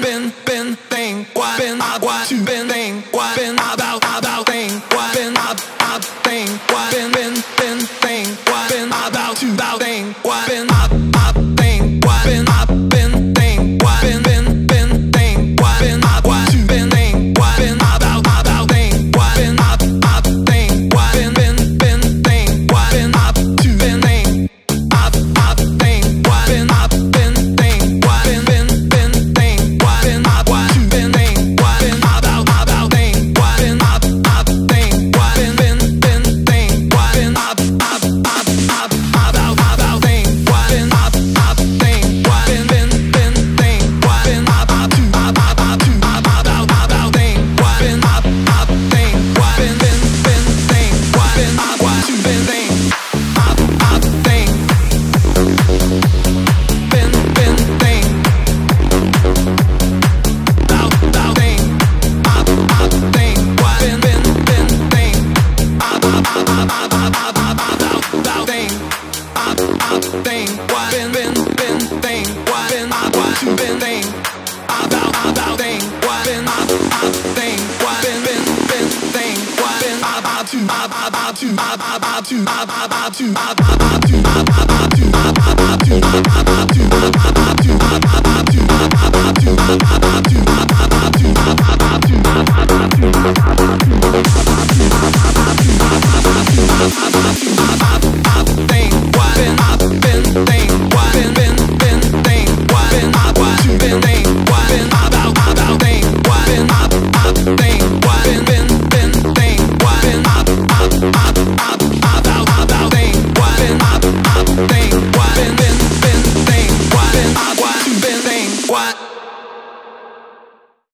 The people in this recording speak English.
bin, bin, bin, bin, guan, bin, ah, guan, bin, bin, guan, bin, ah, too busy. to